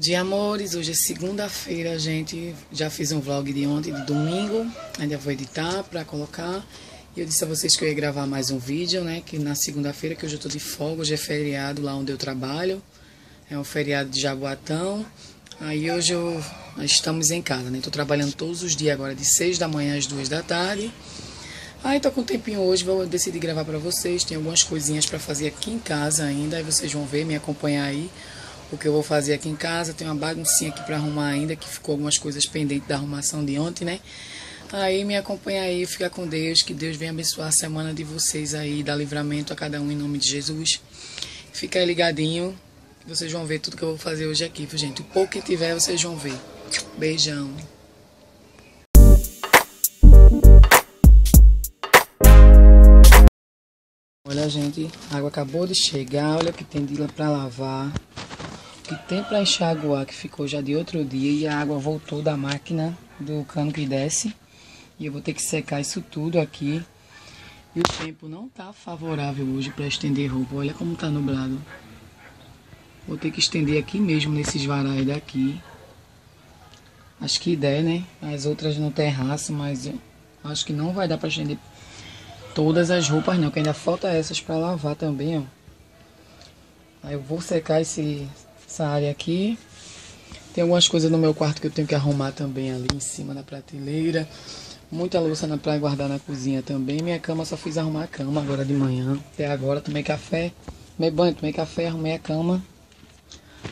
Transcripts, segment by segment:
Dia amores, hoje é segunda-feira, gente. Já fiz um vlog de ontem, de domingo. Ainda vou editar pra colocar. E eu disse a vocês que eu ia gravar mais um vídeo, né? Que na segunda-feira, que hoje eu tô de folga, hoje é feriado lá onde eu trabalho. É um feriado de Jaboatão. Aí hoje eu, nós estamos em casa, né? Tô trabalhando todos os dias agora, de 6 da manhã às 2 da tarde. Aí tô com um tempinho hoje, vou decidir gravar pra vocês. Tem algumas coisinhas pra fazer aqui em casa ainda. Aí vocês vão ver, me acompanhar aí o que eu vou fazer aqui em casa. Tem uma baguncinha aqui para arrumar ainda, que ficou algumas coisas pendentes da arrumação de ontem, né? Aí me acompanha aí, fica com Deus, que Deus venha abençoar a semana de vocês aí, dar livramento a cada um em nome de Jesus. Fica aí ligadinho, vocês vão ver tudo que eu vou fazer hoje aqui, gente. O pouco que tiver, vocês vão ver. Beijão. Olha, gente, a água acabou de chegar, olha o que tem de para lavar que tem para enxaguar que ficou já de outro dia e a água voltou da máquina do cano que desce. E eu vou ter que secar isso tudo aqui. E o tempo não tá favorável hoje para estender roupa. Olha como tá nublado. Vou ter que estender aqui mesmo nesses varais daqui. Acho que der, né? As outras no terraço, mas acho que não vai dar para estender todas as roupas não, que ainda falta essas para lavar também, ó. Aí eu vou secar esse essa área aqui. Tem algumas coisas no meu quarto que eu tenho que arrumar também ali em cima da prateleira. Muita louça para guardar na cozinha também. Minha cama só fiz arrumar a cama agora de manhã. Até agora tomei café. Tomei banho, tomei café, arrumei a cama.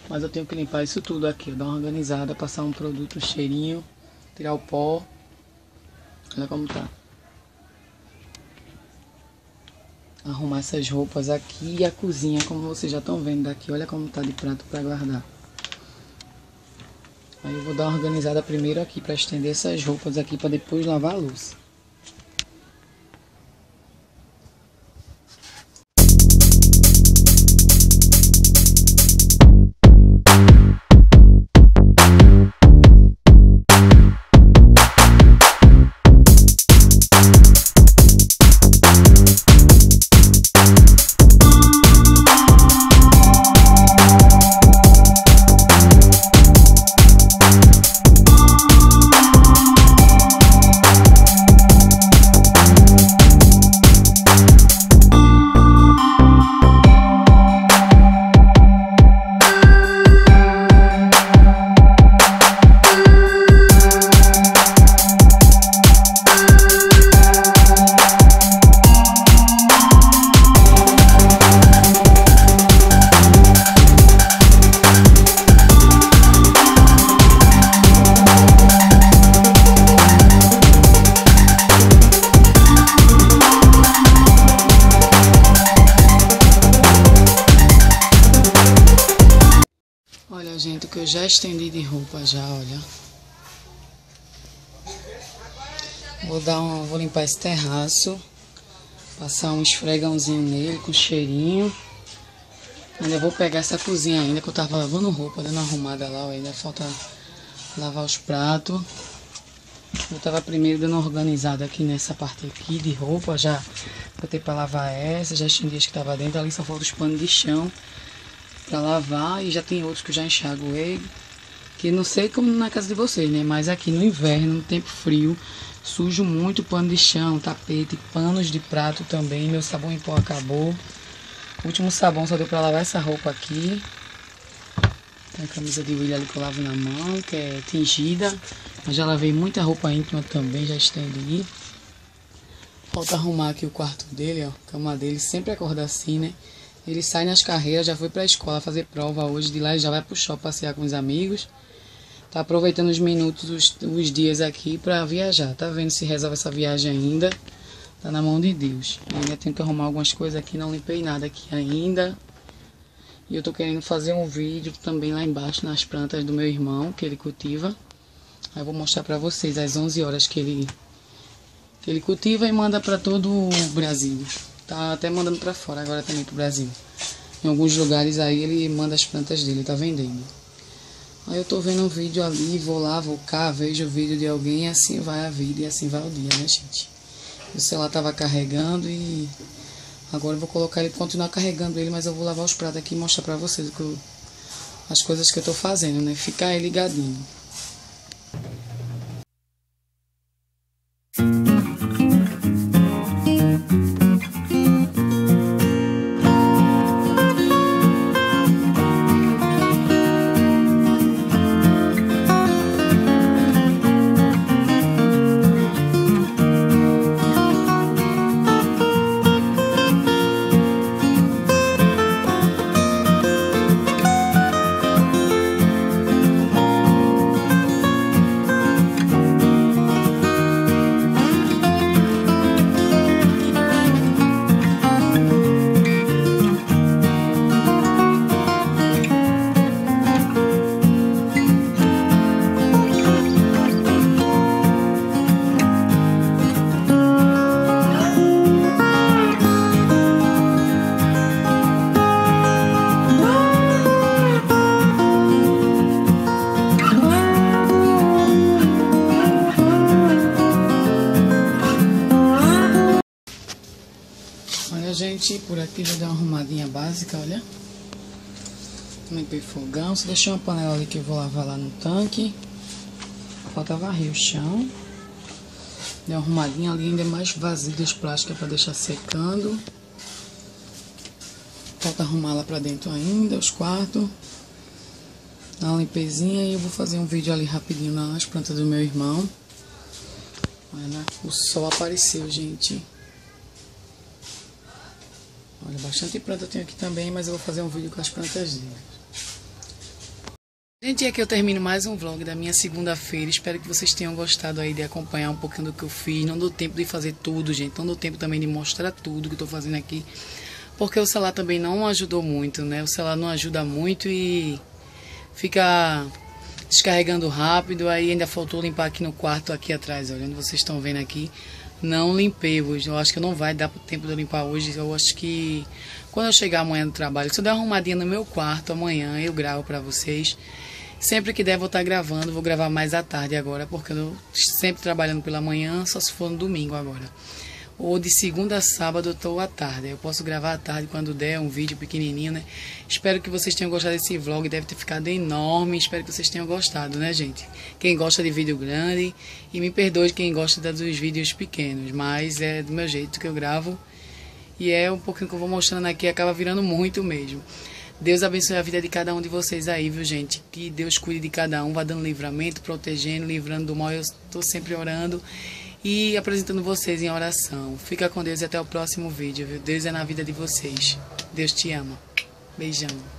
Mas eu tenho que limpar isso tudo aqui, dar uma organizada, passar um produto cheirinho, tirar o pó. Olha como tá. Arrumar essas roupas aqui e a cozinha, como vocês já estão vendo daqui. Olha como tá de prato para guardar. Aí eu vou dar uma organizada primeiro aqui para estender essas roupas aqui para depois lavar a luz. Já estendi de roupa já, olha. Vou dar um, vou limpar esse terraço. Passar um esfregãozinho nele com cheirinho. Ainda vou pegar essa cozinha ainda, que eu tava lavando roupa, dando uma arrumada lá, ainda falta lavar os pratos. Eu tava primeiro dando uma organizada aqui nessa parte aqui de roupa, já botei pra lavar essa, já estendi as que tava dentro, ali só falta os panos de chão para lavar e já tem outros que eu já enxago ele. Que não sei como na casa de vocês, né? Mas aqui no inverno, no tempo frio, sujo muito pano de chão, tapete, panos de prato também. Meu sabão em pó acabou. O último sabão só deu para lavar essa roupa aqui. Tem a camisa de William ali que eu lavo na mão, que é tingida. Mas já lavei muita roupa íntima também, já estendi. Falta arrumar aqui o quarto dele, ó. A cama dele sempre acorda assim, né? Ele sai nas carreiras, já foi para a escola fazer prova hoje, de lá já vai pro shopping passear com os amigos. Tá aproveitando os minutos, os, os dias aqui para viajar. Tá vendo se resolve essa viagem ainda. Tá na mão de Deus. Eu ainda tenho que arrumar algumas coisas aqui, não limpei nada aqui ainda. E eu tô querendo fazer um vídeo também lá embaixo nas plantas do meu irmão, que ele cultiva. Aí eu vou mostrar para vocês as 11 horas que ele que ele cultiva e manda para todo o Brasil. Tá até mandando para fora agora também pro Brasil. Em alguns lugares aí ele manda as plantas dele, tá vendendo. Aí eu tô vendo um vídeo ali, vou lá, vou cá, vejo o vídeo de alguém e assim vai a vida e assim vai o dia, né, gente? O celular tava carregando e agora eu vou colocar ele, continuar carregando ele, mas eu vou lavar os pratos aqui e mostrar pra vocês o que eu, as coisas que eu tô fazendo, né? Ficar aí ligadinho. Gente, por aqui já deu uma arrumadinha básica, olha. Limpei fogão, só deixei uma panela ali que eu vou lavar lá no tanque. Falta varrer o chão. Deu uma arrumadinha ali, ainda mais vasilhas plásticas para deixar secando. Falta arrumar lá pra dentro ainda, os quartos. Dar uma limpezinha e eu vou fazer um vídeo ali rapidinho nas plantas do meu irmão. Olha, o sol apareceu, gente. Olha, bastante planta eu tenho aqui também, mas eu vou fazer um vídeo com as plantas dele. Gente, aqui eu termino mais um vlog da minha segunda-feira. Espero que vocês tenham gostado aí de acompanhar um pouquinho do que eu fiz. Não deu tempo de fazer tudo, gente. Não deu tempo também de mostrar tudo que eu tô fazendo aqui. Porque o celular também não ajudou muito, né? O celular não ajuda muito e fica descarregando rápido. Aí ainda faltou limpar aqui no quarto, aqui atrás, olha, onde vocês estão vendo aqui. Não limpei hoje. Eu acho que não vai dar tempo de eu limpar hoje. Eu acho que quando eu chegar amanhã no trabalho, se eu der uma arrumadinha no meu quarto amanhã, eu gravo para vocês. Sempre que der, vou estar gravando. Vou gravar mais à tarde agora, porque eu sempre trabalhando pela manhã, só se for no domingo agora. Ou de segunda a sábado estou à tarde. Eu posso gravar à tarde quando der um vídeo pequenininho, né? Espero que vocês tenham gostado desse vlog. Deve ter ficado enorme. Espero que vocês tenham gostado, né, gente? Quem gosta de vídeo grande. E me perdoe quem gosta dos vídeos pequenos. Mas é do meu jeito que eu gravo. E é um pouquinho que eu vou mostrando aqui. Acaba virando muito mesmo. Deus abençoe a vida de cada um de vocês aí, viu, gente? Que Deus cuide de cada um, vá dando livramento, protegendo, livrando do mal. Eu estou sempre orando e apresentando vocês em oração. Fica com Deus e até o próximo vídeo, viu? Deus é na vida de vocês. Deus te ama. Beijão.